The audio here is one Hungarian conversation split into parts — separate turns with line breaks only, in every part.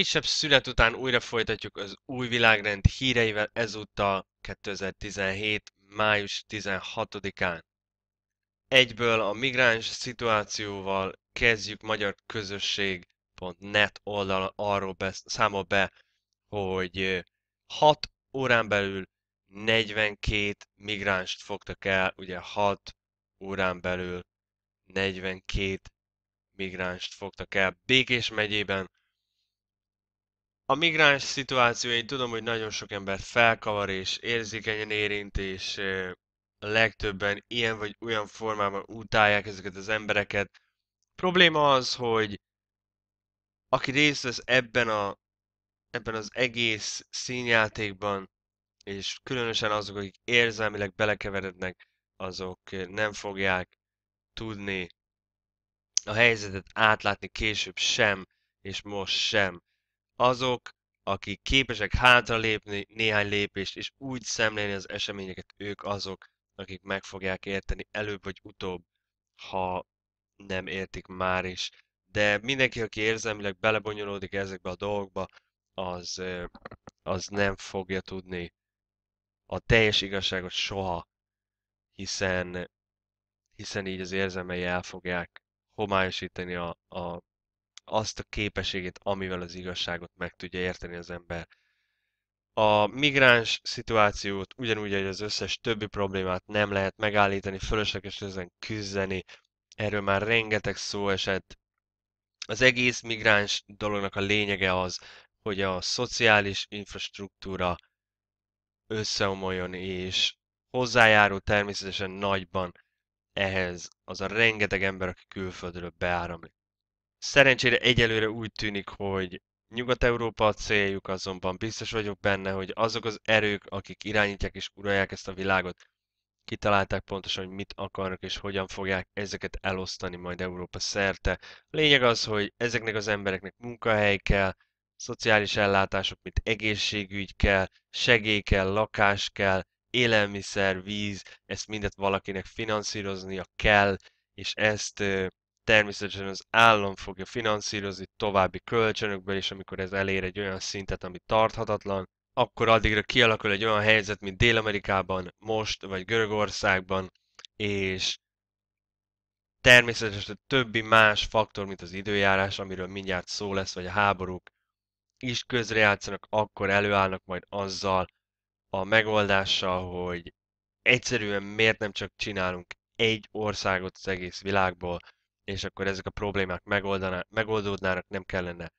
Kisebb szünet után újra folytatjuk az új világrend híreivel ezúttal 2017. május 16-án. Egyből a migráns szituációval kezdjük magyar közösség.net oldal arról számol be, hogy 6 órán belül 42 migránst fogtak el, ugye 6 órán belül 42 migránst fogtak el Békés megyében, a migráns szituáció, én tudom, hogy nagyon sok ember felkavar és érzékenyen érint, és legtöbben ilyen vagy olyan formában utálják ezeket az embereket. A probléma az, hogy aki részt vesz ebben, a, ebben az egész színjátékban, és különösen azok, akik érzelmileg belekeverednek, azok nem fogják tudni a helyzetet átlátni később sem, és most sem azok, akik képesek hátralépni néhány lépést, és úgy szemlélni az eseményeket, ők azok, akik meg fogják érteni előbb vagy utóbb, ha nem értik már is. De mindenki, aki érzelmileg belebonyolódik ezekbe a dolgokba, az, az nem fogja tudni a teljes igazságot soha, hiszen, hiszen így az érzelmei el fogják homályosítani a, a azt a képességét, amivel az igazságot meg tudja érteni az ember. A migráns szituációt ugyanúgy, hogy az összes többi problémát nem lehet megállítani, fölösleges ezen küzdeni, erről már rengeteg szó esett. Az egész migráns dolognak a lényege az, hogy a szociális infrastruktúra összeomoljon, és hozzájárul természetesen nagyban ehhez az a rengeteg ember, aki külföldről beáramlik. Szerencsére egyelőre úgy tűnik, hogy Nyugat-Európa a céljuk, azonban biztos vagyok benne, hogy azok az erők, akik irányítják és uralják ezt a világot, kitalálták pontosan, hogy mit akarnak és hogyan fogják ezeket elosztani majd Európa szerte. Lényeg az, hogy ezeknek az embereknek munkahely kell, szociális ellátások, mint egészségügy kell, segély kell, lakás kell, élelmiszer, víz, ezt mindet valakinek finanszíroznia kell, és ezt természetesen az állam fogja finanszírozni további kölcsönökből, és amikor ez elér egy olyan szintet, ami tarthatatlan, akkor addigra kialakul egy olyan helyzet, mint Dél-Amerikában most, vagy Görögországban, és természetesen többi más faktor, mint az időjárás, amiről mindjárt szó lesz, vagy a háborúk, is közrejátszanak, akkor előállnak majd azzal a megoldással, hogy egyszerűen miért nem csak csinálunk egy országot az egész világból, és akkor ezek a problémák megoldódnának, nem kellene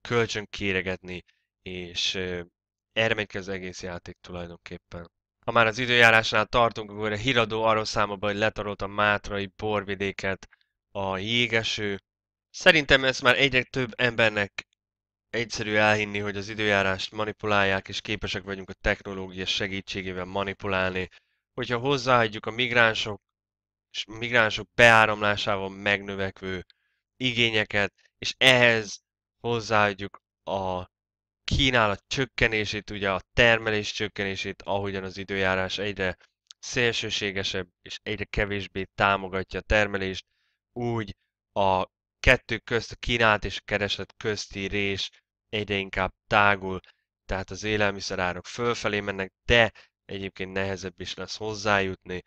kölcsön kéregetni, és erre megy az egész játék tulajdonképpen. Ha már az időjárásnál tartunk, akkor a híradó arról számol hogy letarolt a mátrai borvidéket a jégeső. Szerintem ez már egyre több embernek egyszerű elhinni, hogy az időjárást manipulálják, és képesek vagyunk a technológia segítségével manipulálni. Hogyha hozzáadjuk a migránsok és migránsok beáramlásával megnövekvő igényeket, és ehhez hozzáadjuk a kínálat csökkenését, ugye a termelés csökkenését, ahogyan az időjárás egyre szélsőségesebb és egyre kevésbé támogatja a termelést, úgy a kettő közt, a kínálat és a kereslet közti rés egyre inkább tágul, tehát az élelmiszerárak fölfelé mennek, de egyébként nehezebb is lesz hozzájutni,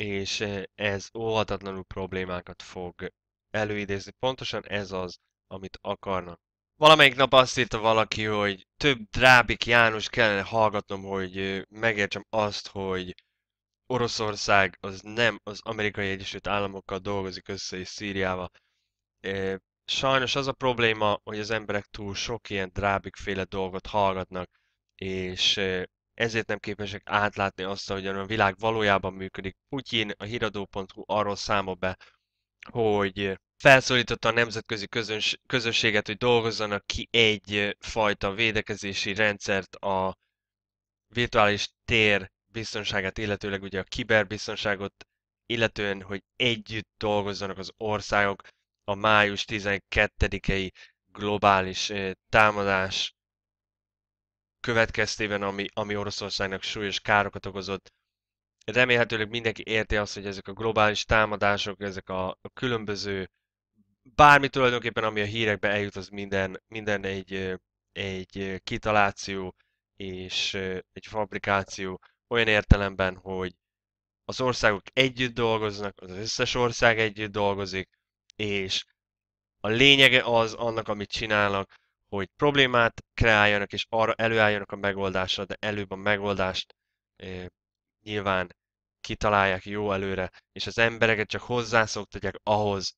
és ez óhatatlanul problémákat fog előidézni. Pontosan ez az, amit akarnak. Valamelyik nap azt írta valaki, hogy több Drábik János kellene hallgatnom, hogy megértsem azt, hogy Oroszország az nem az amerikai Egyesült Államokkal dolgozik össze és Szíriával. Sajnos az a probléma, hogy az emberek túl sok ilyen drábikféle dolgot hallgatnak, és ezért nem képesek átlátni azt, hogy a világ valójában működik. Putyin a híradó.hu arról számol be, hogy felszólította a nemzetközi közöns, közösséget, hogy dolgozzanak ki egy fajta védekezési rendszert a virtuális tér biztonságát, illetőleg ugye a kiberbiztonságot, illetően, hogy együtt dolgozzanak az országok a május 12-i globális támadás következtében, ami, ami Oroszországnak súlyos károkat okozott. Remélhetőleg mindenki érti azt, hogy ezek a globális támadások, ezek a, különböző, bármi tulajdonképpen, ami a hírekbe eljut, az minden, minden egy egy kitaláció és egy fabrikáció olyan értelemben, hogy az országok együtt dolgoznak, az összes ország együtt dolgozik, és a lényege az annak, amit csinálnak, hogy problémát kreáljanak, és arra előálljanak a megoldásra, de előbb a megoldást e, nyilván kitalálják jó előre, és az embereket csak hozzászoktatják ahhoz,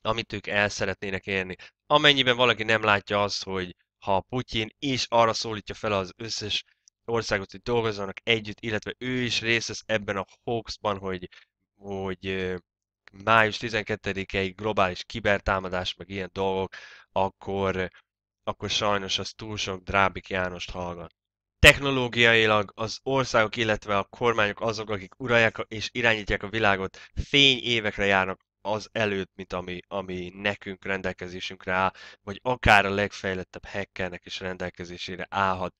amit ők el szeretnének érni. Amennyiben valaki nem látja azt, hogy ha Putyin is arra szólítja fel az összes országot, hogy dolgozzanak együtt, illetve ő is részt vesz ebben a hoaxban, hogy, hogy május 12-i globális kibertámadás, meg ilyen dolgok, akkor, akkor sajnos az túl sok Drábik Jánost hallgat. Technológiailag az országok, illetve a kormányok azok, akik uralják és irányítják a világot, fény évekre járnak az előtt, mint ami, ami nekünk rendelkezésünkre áll, vagy akár a legfejlettebb hackernek is rendelkezésére állhat.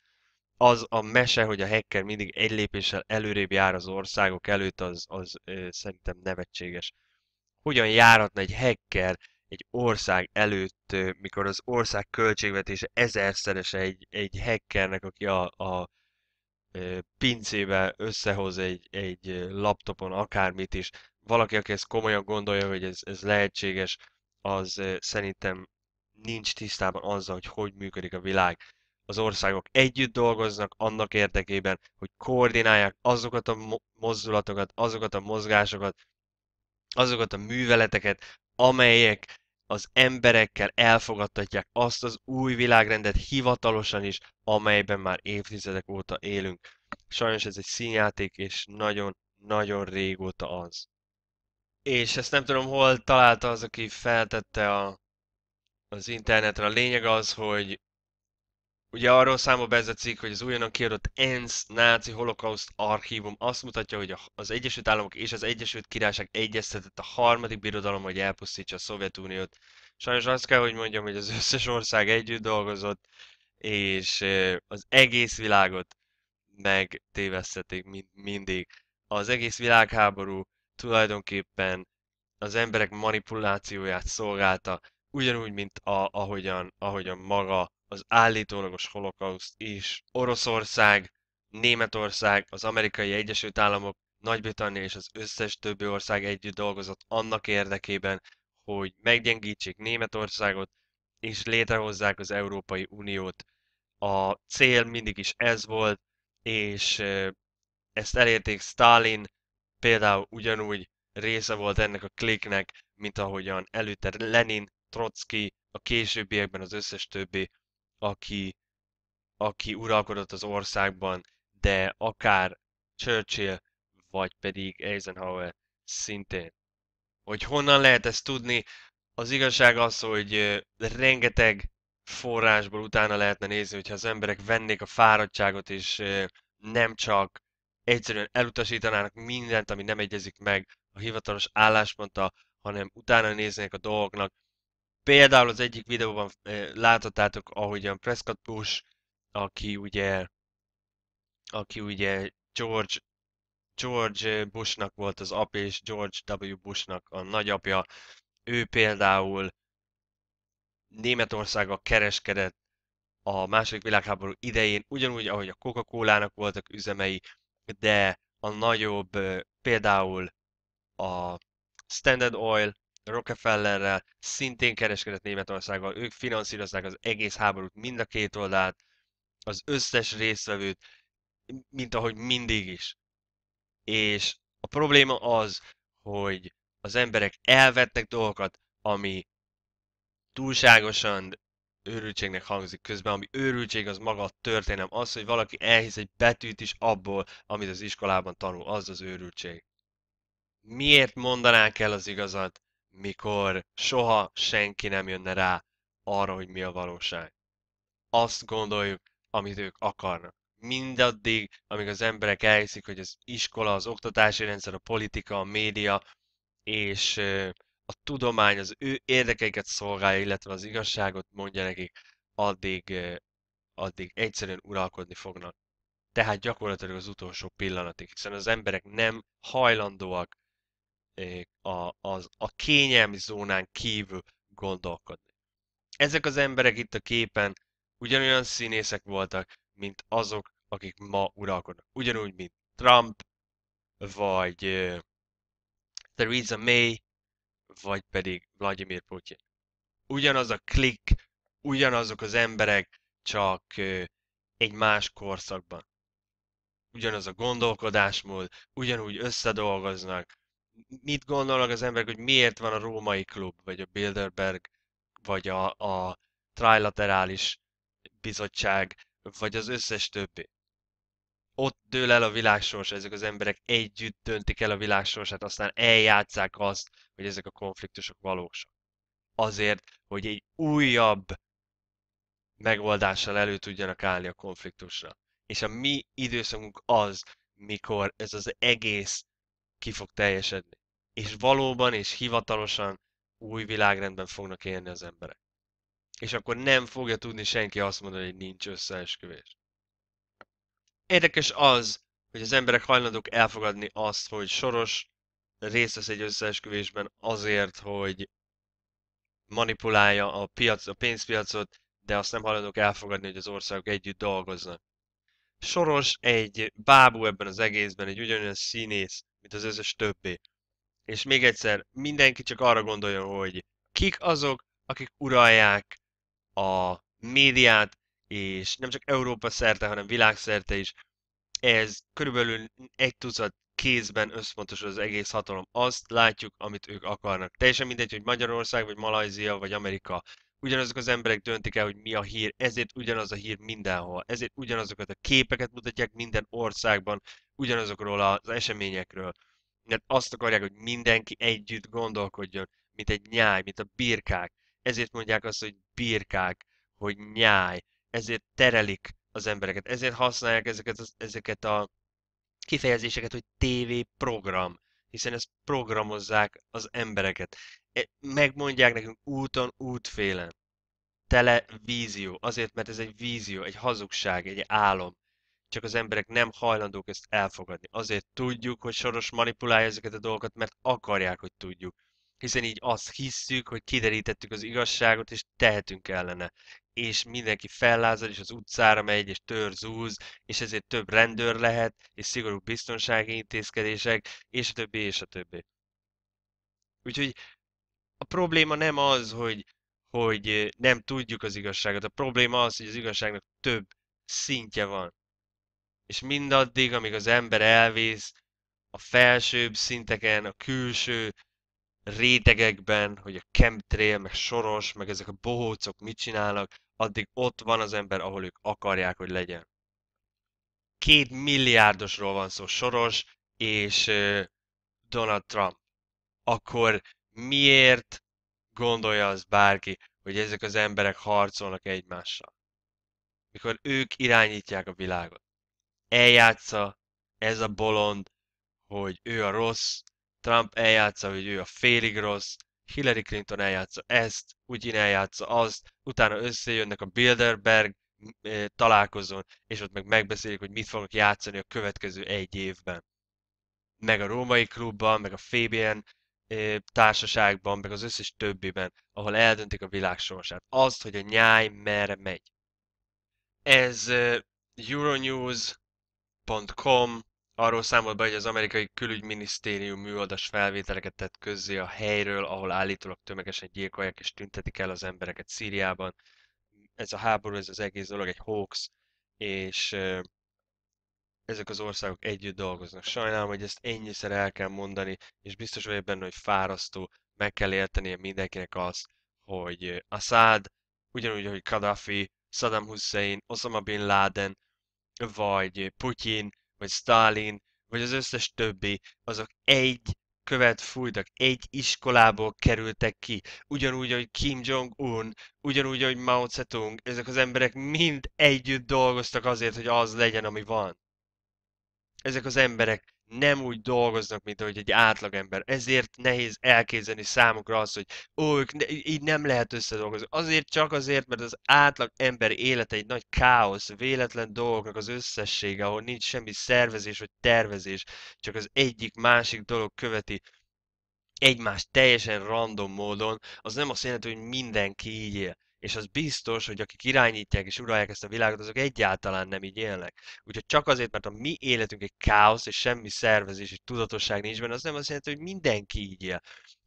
Az a mese, hogy a hacker mindig egy lépéssel előrébb jár az országok előtt, az, az ö, szerintem nevetséges. Hogyan járhatna egy hacker egy ország előtt, mikor az ország költségvetése ezerszeres egy, egy hackernek, aki a, a pincébe összehoz egy, egy laptopon akármit is, valaki, aki ezt komolyan gondolja, hogy ez, ez lehetséges, az szerintem nincs tisztában azzal, hogy hogy működik a világ. Az országok együtt dolgoznak annak érdekében, hogy koordinálják azokat a mozdulatokat, azokat a mozgásokat, azokat a műveleteket, amelyek az emberekkel elfogadtatják azt az új világrendet hivatalosan is, amelyben már évtizedek óta élünk. Sajnos ez egy színjáték, és nagyon-nagyon régóta az. És ezt nem tudom, hol találta az, aki feltette a, az internetre. A lényeg az, hogy ugye arról számol be ez a cikk, hogy az újonnan kiadott ENSZ náci holokauszt archívum azt mutatja, hogy az Egyesült Államok és az Egyesült Királyság egyeztetett a harmadik birodalom, hogy elpusztítsa a Szovjetuniót. Sajnos azt kell, hogy mondjam, hogy az összes ország együtt dolgozott, és az egész világot megtévesztették mind, mindig. Az egész világháború tulajdonképpen az emberek manipulációját szolgálta, ugyanúgy, mint a, ahogyan, ahogyan maga az állítólagos holokauszt is. Oroszország, Németország, az amerikai Egyesült Államok, Nagy-Britannia és az összes többi ország együtt dolgozott annak érdekében, hogy meggyengítsék Németországot, és létrehozzák az Európai Uniót. A cél mindig is ez volt, és ezt elérték Stalin, például ugyanúgy része volt ennek a kliknek, mint ahogyan előtte Lenin, Trotsky, a későbbiekben az összes többi, aki, aki uralkodott az országban, de akár Churchill, vagy pedig Eisenhower szintén. Hogy honnan lehet ezt tudni? Az igazság az, hogy rengeteg forrásból utána lehetne nézni, hogyha az emberek vennék a fáradtságot, és nem csak egyszerűen elutasítanának mindent, ami nem egyezik meg a hivatalos állásponttal, hanem utána néznék a dolgoknak. Például az egyik videóban láthattátok, ahogyan Prescott Bush, aki ugye, aki ugye George, George Bushnak volt az apja, és George W. Bushnak a nagyapja, ő például Németországgal kereskedett a második világháború idején, ugyanúgy, ahogy a Coca-Cola-nak voltak üzemei, de a nagyobb, például a Standard Oil, Rockefellerrel szintén kereskedett Németországgal, ők finanszírozzák az egész háborút, mind a két oldalt, az összes résztvevőt, mint ahogy mindig is. És a probléma az, hogy az emberek elvettek dolgokat, ami túlságosan őrültségnek hangzik közben, ami őrültség az maga a történelem, az, hogy valaki elhisz egy betűt is abból, amit az iskolában tanul, az az őrültség. Miért mondanánk el az igazat, mikor soha senki nem jönne rá arra, hogy mi a valóság? Azt gondoljuk, amit ők akarnak. Mindaddig, amíg az emberek elhiszik, hogy az iskola, az oktatási rendszer, a politika, a média és a tudomány az ő érdekeiket szolgálja, illetve az igazságot mondja nekik, addig, addig egyszerűen uralkodni fognak. Tehát gyakorlatilag az utolsó pillanatig, hiszen az emberek nem hajlandóak a, az, a kényelmi zónán kívül gondolkodni. Ezek az emberek itt a képen ugyanolyan színészek voltak, mint azok, akik ma uralkodnak. Ugyanúgy, mint Trump, vagy uh, Theresa May, vagy pedig Vladimir Putin. Ugyanaz a klik, ugyanazok az emberek, csak uh, egy más korszakban. Ugyanaz a gondolkodásmód, ugyanúgy összedolgoznak. Mit gondolnak az emberek, hogy miért van a római klub, vagy a Bilderberg, vagy a, a trilaterális bizottság, vagy az összes többi. Ott dől el a világsors, ezek az emberek együtt döntik el a világsorsát, aztán eljátszák azt, hogy ezek a konfliktusok valósak. Azért, hogy egy újabb megoldással elő tudjanak állni a konfliktusra. És a mi időszakunk az, mikor ez az egész ki fog teljesedni. És valóban és hivatalosan új világrendben fognak élni az emberek. És akkor nem fogja tudni senki azt mondani, hogy nincs összeesküvés. Érdekes az, hogy az emberek hajlandók elfogadni azt, hogy Soros részt vesz egy összeesküvésben azért, hogy manipulálja a, piac, a pénzpiacot, de azt nem hajlandók elfogadni, hogy az országok együtt dolgoznak. Soros egy bábú ebben az egészben, egy ugyanolyan színész, mint az összes többi. És még egyszer, mindenki csak arra gondolja, hogy kik azok, akik uralják a médiát, és nem csak Európa szerte, hanem világszerte is. Ez körülbelül egy tucat kézben összpontosul az egész hatalom. Azt látjuk, amit ők akarnak. Teljesen mindegy, hogy Magyarország, vagy Malajzia, vagy Amerika. Ugyanazok az emberek döntik el, hogy mi a hír, ezért ugyanaz a hír mindenhol. Ezért ugyanazokat a képeket mutatják minden országban, ugyanazokról az eseményekről. Mert azt akarják, hogy mindenki együtt gondolkodjon, mint egy nyáj, mint a birkák. Ezért mondják azt, hogy birkák, hogy nyáj. Ezért terelik az embereket. Ezért használják ezeket, az, ezeket a kifejezéseket, hogy TV program, hiszen ezt programozzák az embereket. E, megmondják nekünk úton, útfélen. Televízió, azért, mert ez egy vízió, egy hazugság, egy álom. Csak az emberek nem hajlandók ezt elfogadni. Azért tudjuk, hogy Soros manipulálja ezeket a dolgokat, mert akarják, hogy tudjuk hiszen így azt hisszük, hogy kiderítettük az igazságot, és tehetünk ellene. És mindenki fellázad, és az utcára megy, és törzúz, és ezért több rendőr lehet, és szigorú biztonsági intézkedések, és a többi, és a többi. Úgyhogy a probléma nem az, hogy, hogy nem tudjuk az igazságot. A probléma az, hogy az igazságnak több szintje van. És mindaddig, amíg az ember elvész a felsőbb szinteken, a külső rétegekben, hogy a chemtrail, meg soros, meg ezek a bohócok mit csinálnak, addig ott van az ember, ahol ők akarják, hogy legyen. Két milliárdosról van szó Soros és Donald Trump. Akkor miért gondolja az bárki, hogy ezek az emberek harcolnak egymással? Mikor ők irányítják a világot. Eljátsza ez a bolond, hogy ő a rossz, Trump eljátsza, hogy ő a félig rossz, Hillary Clinton eljátsza ezt, Putin eljátsza azt, utána összejönnek a Bilderberg találkozón, és ott meg megbeszélik, hogy mit fognak játszani a következő egy évben. Meg a római klubban, meg a FBN társaságban, meg az összes többiben, ahol eldöntik a világ sorsát. Azt, hogy a nyáj merre megy. Ez Euronews.com Arról számolt be, hogy az amerikai külügyminisztérium műoldas felvételeket tett közzé a helyről, ahol állítólag tömegesen gyilkolják és tüntetik el az embereket Szíriában. Ez a háború, ez az egész dolog egy hoax, és ezek az országok együtt dolgoznak. Sajnálom, hogy ezt ennyiszer el kell mondani, és biztos vagyok benne, hogy fárasztó, meg kell értenie mindenkinek azt, hogy Assad, ugyanúgy, hogy Gaddafi, Saddam Hussein, Osama Bin Laden, vagy Putyin, vagy Stalin, vagy az összes többi, azok egy követ fújtak, egy iskolából kerültek ki. Ugyanúgy, hogy Kim Jong-un, ugyanúgy, hogy Mao Zedong, ezek az emberek mind együtt dolgoztak azért, hogy az legyen, ami van. Ezek az emberek nem úgy dolgoznak, mint ahogy egy átlagember. Ezért nehéz elképzelni számukra azt, hogy ó, ők ne, így nem lehet összedolgozni. Azért csak azért, mert az átlag ember élete egy nagy káosz, véletlen dolgoknak az összessége, ahol nincs semmi szervezés vagy tervezés, csak az egyik másik dolog követi egymást teljesen random módon, az nem azt jelenti, hogy mindenki így él. És az biztos, hogy akik irányítják és uralják ezt a világot, azok egyáltalán nem így élnek. Úgyhogy csak azért, mert a mi életünk egy káosz, és semmi szervezés és tudatosság nincs benne, az nem azt jelenti, hogy mindenki így él.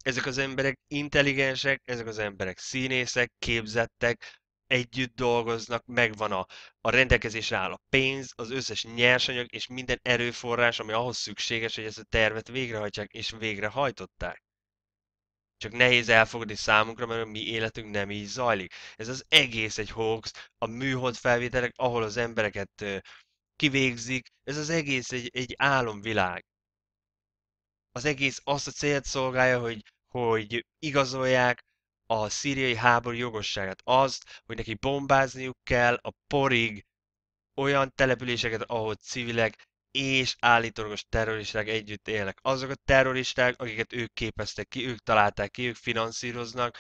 Ezek az emberek intelligensek, ezek az emberek színészek, képzettek, együtt dolgoznak, megvan a, a rendelkezésre áll a pénz, az összes nyersanyag és minden erőforrás, ami ahhoz szükséges, hogy ezt a tervet végrehajtsák, és végrehajtották. Csak nehéz elfogadni számunkra, mert a mi életünk nem így zajlik. Ez az egész egy hoax, a műhold felvételek, ahol az embereket kivégzik, ez az egész egy, egy álomvilág. Az egész azt a célt szolgálja, hogy, hogy igazolják a szíriai háború jogosságát. Azt, hogy neki bombázniuk kell a porig olyan településeket, ahol civilek és állítólagos terroristák együtt élnek. Azok a terroristák, akiket ők képeztek ki, ők találták ki, ők finanszíroznak,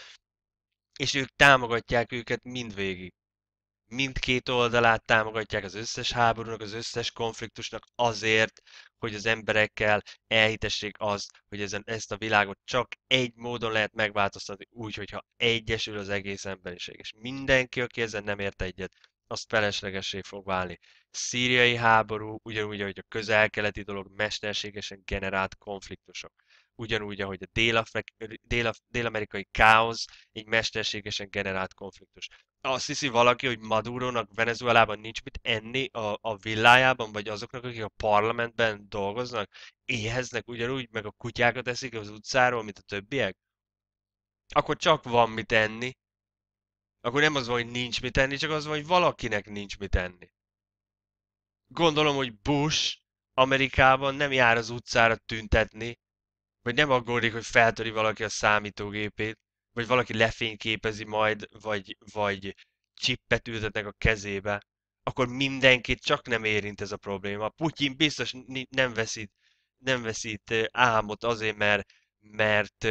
és ők támogatják őket mindvégig. Mindkét oldalát támogatják az összes háborúnak, az összes konfliktusnak azért, hogy az emberekkel elhitessék azt, hogy ezen, ezt a világot csak egy módon lehet megváltoztatni, úgy, hogyha egyesül az egész emberiség. És mindenki, aki ezen nem ért egyet, az feleslegessé fog válni. Szíriai háború, ugyanúgy, ahogy a közel-keleti dolog mesterségesen generált konfliktusok. Ugyanúgy, ahogy a dél-amerikai káosz egy mesterségesen generált konfliktus. Azt hiszi valaki, hogy Madurónak Venezuelában nincs mit enni a, a villájában, vagy azoknak, akik a parlamentben dolgoznak, éheznek ugyanúgy, meg a kutyákat eszik az utcáról, mint a többiek? Akkor csak van mit enni, akkor nem az van, hogy nincs mit tenni, csak az van, hogy valakinek nincs mit tenni. Gondolom, hogy Bush Amerikában nem jár az utcára tüntetni, vagy nem aggódik, hogy feltöri valaki a számítógépét, vagy valaki lefényképezi majd, vagy, vagy csippet ültetnek a kezébe, akkor mindenkit csak nem érint ez a probléma. Putyin biztos nem veszít, nem veszít álmot azért, mert, mert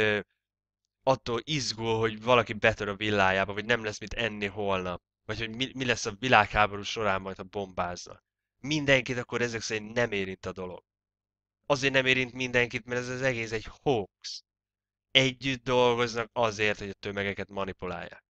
attól izgul, hogy valaki betör a villájába, vagy nem lesz mit enni holnap, vagy hogy mi, mi lesz a világháború során majd, ha bombáznak. Mindenkit akkor ezek szerint nem érint a dolog. Azért nem érint mindenkit, mert ez az egész egy hoax. Együtt dolgoznak azért, hogy a tömegeket manipulálják.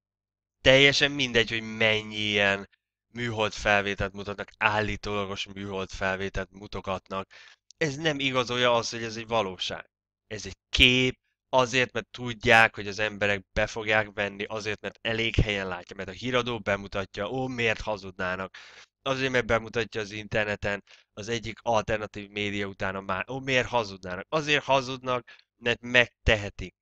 Teljesen mindegy, hogy mennyi ilyen műhold felvételt mutatnak, állítólagos műhold felvételt mutogatnak. Ez nem igazolja azt, hogy ez egy valóság. Ez egy kép, azért, mert tudják, hogy az emberek be fogják venni, azért, mert elég helyen látja, mert a híradó bemutatja, ó, miért hazudnának, azért, mert bemutatja az interneten az egyik alternatív média utána már, ó, miért hazudnának, azért hazudnak, mert megtehetik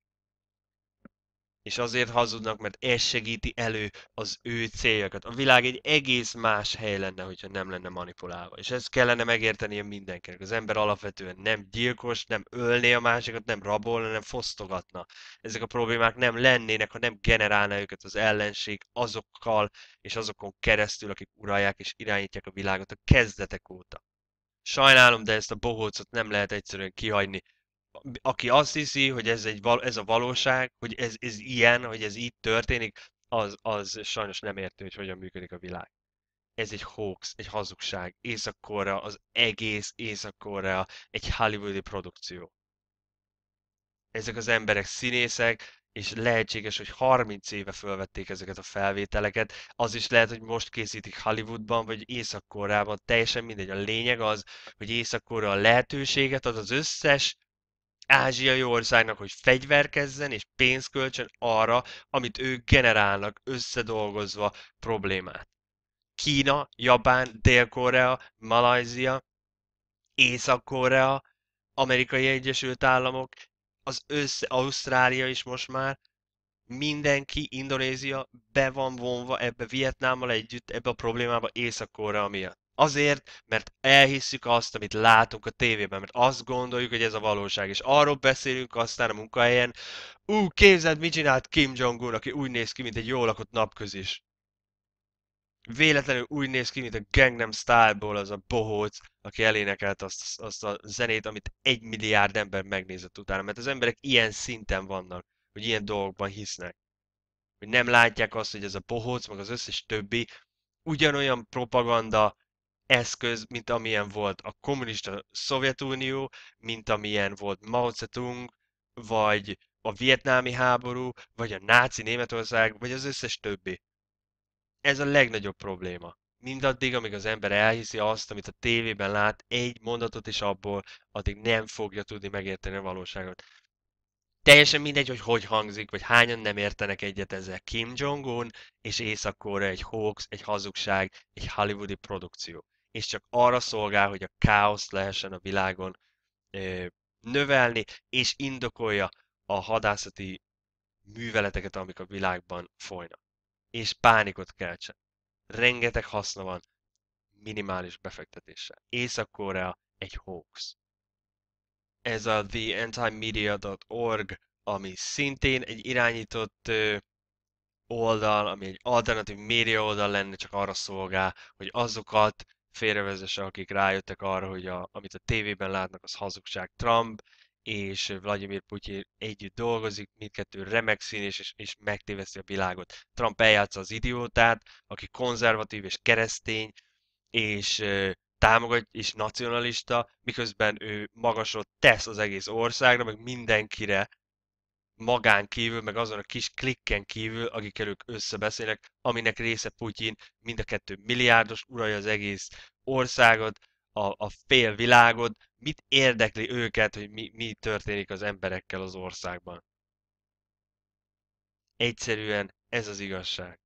és azért hazudnak, mert ez segíti elő az ő céljakat. A világ egy egész más hely lenne, hogyha nem lenne manipulálva. És ezt kellene megértenie mindenkinek. Az ember alapvetően nem gyilkos, nem ölné a másikat, nem rabolna, nem fosztogatna. Ezek a problémák nem lennének, ha nem generálna őket az ellenség azokkal és azokon keresztül, akik uralják és irányítják a világot a kezdetek óta. Sajnálom, de ezt a bohócot nem lehet egyszerűen kihagyni aki azt hiszi, hogy ez, egy, ez a valóság, hogy ez, ez ilyen, hogy ez így történik, az, az sajnos nem értő, hogy hogyan működik a világ. Ez egy hoax, egy hazugság. Észak-Korea, az egész Észak-Korea egy hollywoodi produkció. Ezek az emberek színészek, és lehetséges, hogy 30 éve felvették ezeket a felvételeket. Az is lehet, hogy most készítik Hollywoodban, vagy Észak-Koreában, teljesen mindegy. A lényeg az, hogy Észak-Korea lehetőséget ad az összes ázsiai országnak, hogy fegyverkezzen és pénzt költsön arra, amit ők generálnak összedolgozva problémát. Kína, Japán, Dél-Korea, Malajzia, Észak-Korea, Amerikai Egyesült Államok, az össze, Ausztrália is most már, mindenki, Indonézia be van vonva ebbe Vietnámmal együtt, ebbe a problémába Észak-Korea miatt. Azért, mert elhisszük azt, amit látunk a tévében, mert azt gondoljuk, hogy ez a valóság, és arról beszélünk aztán a munkahelyen, ú, képzeld, mit csinált Kim Jong-un, aki úgy néz ki, mint egy jól lakott napközis. Véletlenül úgy néz ki, mint a Gangnam Style-ból az a bohóc, aki elénekelt azt, azt a zenét, amit egy milliárd ember megnézett utána, mert az emberek ilyen szinten vannak, hogy ilyen dolgokban hisznek. Hogy nem látják azt, hogy ez a bohóc, meg az összes többi ugyanolyan propaganda, eszköz, mint amilyen volt a kommunista Szovjetunió, mint amilyen volt Mao Zedong, vagy a vietnámi háború, vagy a náci Németország, vagy az összes többi. Ez a legnagyobb probléma. Mindaddig, amíg az ember elhiszi azt, amit a tévében lát, egy mondatot is abból, addig nem fogja tudni megérteni a valóságot. Teljesen mindegy, hogy hogy hangzik, vagy hányan nem értenek egyet ezzel. Kim Jong-un és észak egy hoax, egy hazugság, egy hollywoodi produkció. És csak arra szolgál, hogy a káoszt lehessen a világon növelni, és indokolja a hadászati műveleteket, amik a világban folynak. És pánikot keltsen. Rengeteg haszna van minimális befektetéssel. Észak-Korea egy hoax ez a theantimedia.org, ami szintén egy irányított oldal, ami egy alternatív média oldal lenne, csak arra szolgál, hogy azokat félrevezesse, akik rájöttek arra, hogy a, amit a tévében látnak, az hazugság. Trump és Vladimir Putyin együtt dolgozik, mindkettő remek színés, és, és megtéveszti a világot. Trump eljátsza az idiótát, aki konzervatív és keresztény, és támogat és nacionalista, miközben ő magasot tesz az egész országra, meg mindenkire magán kívül, meg azon a kis klikken kívül, akikkel ők összebeszélnek, aminek része Putyin, mind a kettő milliárdos, uralja az egész országot, a, a fél világot, mit érdekli őket, hogy mi, mi történik az emberekkel az országban. Egyszerűen ez az igazság.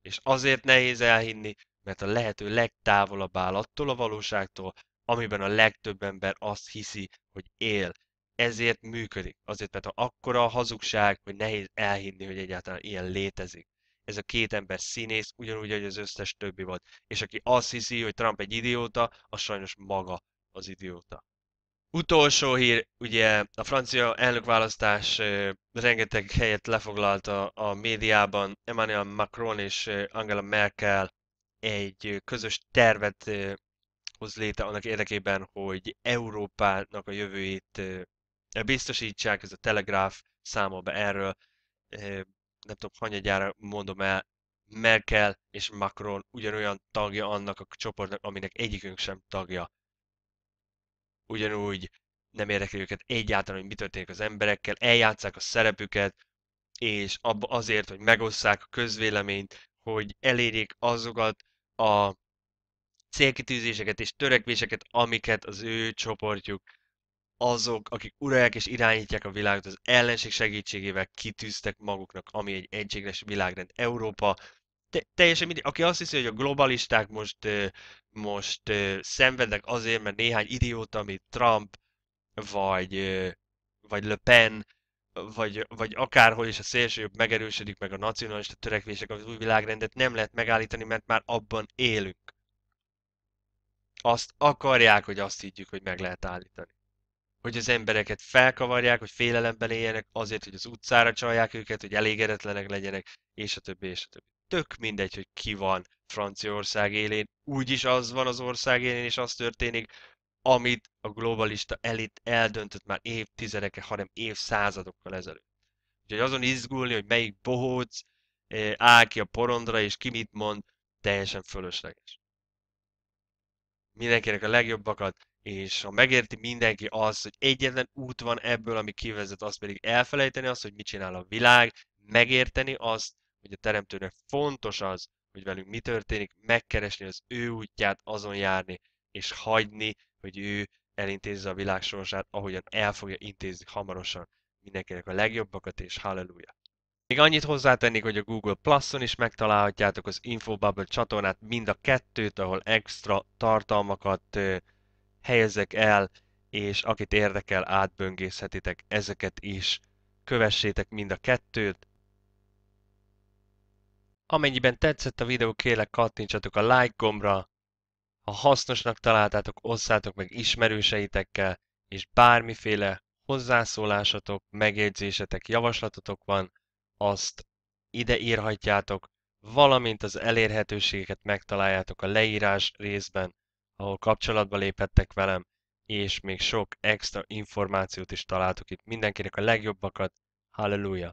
És azért nehéz elhinni, mert a lehető legtávolabb áll attól a valóságtól, amiben a legtöbb ember azt hiszi, hogy él. Ezért működik. Azért, mert akkora a hazugság, hogy nehéz elhinni, hogy egyáltalán ilyen létezik. Ez a két ember színész, ugyanúgy, hogy az összes többi volt. És aki azt hiszi, hogy Trump egy idióta, az sajnos maga az idióta. Utolsó hír, ugye a francia elnökválasztás rengeteg helyet lefoglalta a médiában. Emmanuel Macron és Angela Merkel egy közös tervet hoz létre annak érdekében, hogy Európának a jövőjét biztosítsák, ez a Telegraph számol be erről, nem tudom, hanyagyára mondom el, Merkel és Macron ugyanolyan tagja annak a csoportnak, aminek egyikünk sem tagja. Ugyanúgy nem érdekli őket egyáltalán, hogy mi történik az emberekkel, eljátszák a szerepüket, és abba azért, hogy megosszák a közvéleményt, hogy elérjék azokat a célkitűzéseket és törekvéseket, amiket az ő csoportjuk, azok, akik uralják és irányítják a világot, az ellenség segítségével kitűztek maguknak, ami egy egységes világrend. Európa te, teljesen mindegy, aki azt hiszi, hogy a globalisták most, most szenvednek azért, mert néhány idióta, amit Trump, vagy, vagy Le Pen, vagy, vagy akárhol is a szélsőjobb megerősödik, meg a nacionalista törekvések, az új világrendet nem lehet megállítani, mert már abban élünk. Azt akarják, hogy azt higgyük, hogy meg lehet állítani. Hogy az embereket felkavarják, hogy félelemben éljenek, azért, hogy az utcára csalják őket, hogy elégedetlenek legyenek, és a többi, és a többi. Tök mindegy, hogy ki van Franciaország élén, úgyis az van az ország élén, és az történik, amit a globalista elit eldöntött már évtizedekkel, hanem évszázadokkal ezelőtt. Úgyhogy azon izgulni, hogy melyik bohóc eh, áll ki a porondra, és ki mit mond, teljesen fölösleges. Mindenkinek a legjobbakat, és ha megérti mindenki az, hogy egyetlen út van ebből, ami kivezet, az pedig elfelejteni azt, hogy mit csinál a világ, megérteni azt, hogy a teremtőnek fontos az, hogy velünk mi történik, megkeresni az ő útját, azon járni, és hagyni, hogy ő elintézze a világ sorsát, ahogyan el fogja intézni hamarosan mindenkinek a legjobbakat, és halleluja! Még annyit hozzátennék, hogy a Google Plus-on is megtalálhatjátok az Infobubble csatornát, mind a kettőt, ahol extra tartalmakat helyezek el, és akit érdekel, átböngészhetitek ezeket is. Kövessétek mind a kettőt. Amennyiben tetszett a videó, kérlek kattintsatok a like gombra, ha hasznosnak találtátok, osszátok meg ismerőseitekkel, és bármiféle hozzászólásatok, megjegyzésetek, javaslatotok van, azt ide írhatjátok, valamint az elérhetőségeket megtaláljátok a leírás részben, ahol kapcsolatba léphettek velem, és még sok extra információt is találtok itt. Mindenkinek a legjobbakat, halleluja!